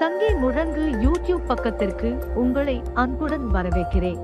சங்கி முழங்கு யூடியூப் பக்கத்திற்கு உங்களை அன்புடன் வரவேற்கிறேன்.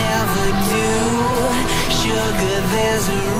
Never do. Sugar, there's a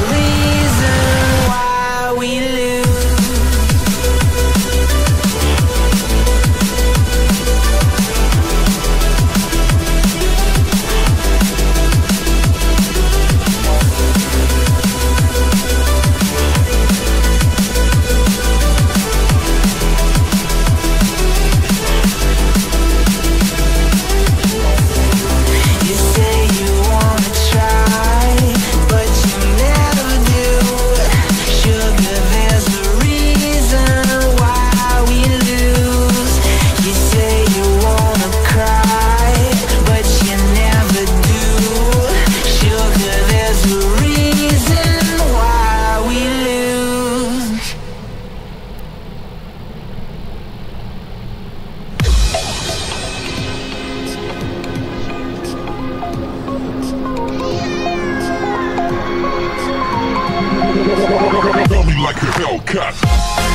Hellcat.